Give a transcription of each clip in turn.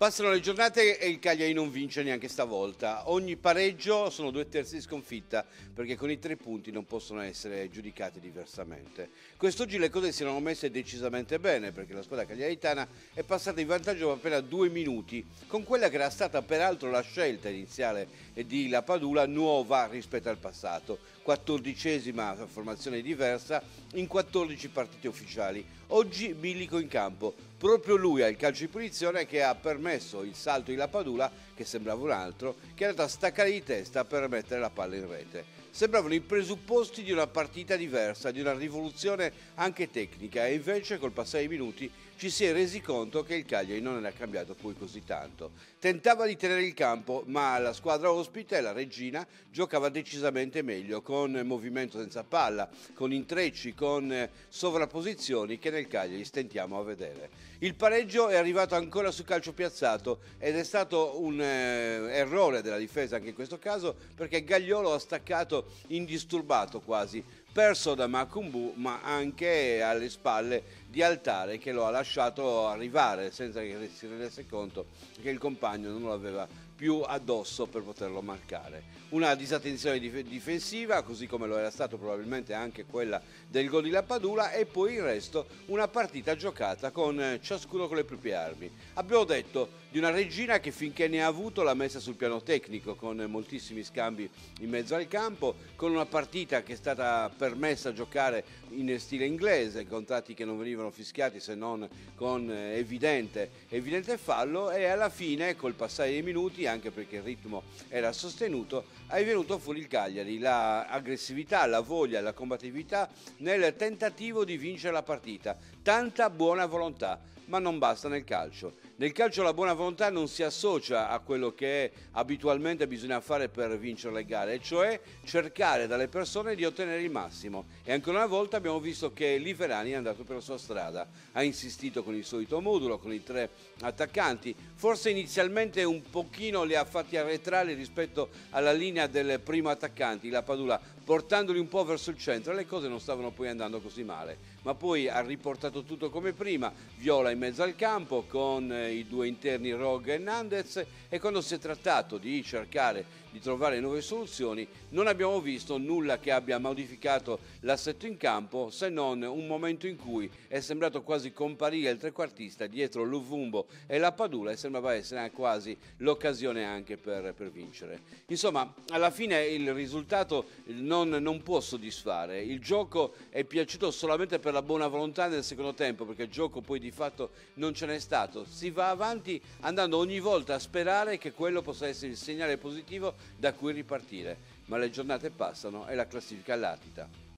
Passano le giornate e il Cagliari non vince neanche stavolta. Ogni pareggio sono due terzi di sconfitta perché con i tre punti non possono essere giudicati diversamente. Quest'oggi le cose si erano messe decisamente bene perché la squadra cagliaritana è passata in vantaggio per appena due minuti con quella che era stata peraltro la scelta iniziale di La Padula nuova rispetto al passato. Quattordicesima formazione diversa in 14 partite ufficiali. Oggi Bilico in campo, proprio lui ha il calcio di punizione che ha permesso il salto di Lapadula, che sembrava un altro, che è andato a staccare di testa per mettere la palla in rete. Sembravano i presupposti di una partita diversa, di una rivoluzione anche tecnica e invece col passare dei minuti ci si è resi conto che il Cagliari non era cambiato poi così tanto. Tentava di tenere il campo, ma la squadra ospite, la Regina, giocava decisamente meglio, con movimento senza palla, con intrecci, con sovrapposizioni che nel Cagliari stentiamo a vedere. Il pareggio è arrivato ancora su calcio piazzato ed è stato un eh, errore della difesa anche in questo caso perché Gagliolo ha staccato indisturbato quasi. Perso da Macumbu ma anche alle spalle di Altare che lo ha lasciato arrivare senza che si rendesse conto che il compagno non lo aveva più addosso per poterlo marcare. Una disattenzione difensiva, così come lo era stato probabilmente anche quella del gol di Lappadula e poi il resto una partita giocata con ciascuno con le proprie armi. Abbiamo detto di una regina che finché ne ha avuto l'ha messa sul piano tecnico con moltissimi scambi in mezzo al campo, con una partita che è stata permessa a giocare in stile inglese, contratti che non venivano fischiati se non con evidente, evidente fallo e alla fine col passare dei minuti anche perché il ritmo era sostenuto, è venuto fuori il Cagliari, l'aggressività, la voglia, la combattività nel tentativo di vincere la partita. Tanta buona volontà, ma non basta nel calcio. Nel calcio la buona volontà non si associa a quello che abitualmente bisogna fare per vincere le gare, cioè cercare dalle persone di ottenere il massimo. E ancora una volta abbiamo visto che Liverani è andato per la sua strada, ha insistito con il solito modulo, con i tre attaccanti, forse inizialmente un pochino li ha fatti arretrare rispetto alla linea del primo attaccante, la Padula, portandoli un po' verso il centro. Le cose non stavano poi andando così male. Ma poi ha riportato tutto come prima, Viola in mezzo al campo con eh, i due interni Rogue e Nandez e quando si è trattato di cercare di trovare nuove soluzioni non abbiamo visto nulla che abbia modificato l'assetto in campo se non un momento in cui è sembrato quasi comparire il trequartista dietro Luvumbo e la Padula e sembrava essere quasi l'occasione anche per, per, vincere. Insomma, alla fine il risultato non, non può soddisfare, il gioco è piaciuto solamente per la buona volontà nel secondo tempo perché il gioco poi di fatto non ce n'è stato, si va avanti andando ogni volta a sperare che quello possa essere il segnale positivo da cui ripartire, ma le giornate passano e la classifica latita.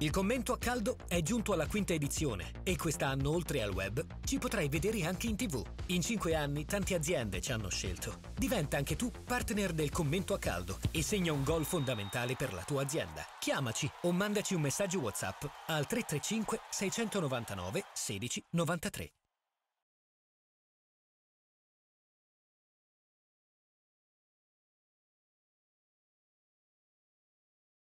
Il commento a caldo è giunto alla quinta edizione e quest'anno, oltre al web, ci potrai vedere anche in tv. In cinque anni tante aziende ci hanno scelto. Diventa anche tu partner del commento a caldo e segna un gol fondamentale per la tua azienda. Chiamaci o mandaci un messaggio WhatsApp al 335 699 16 93.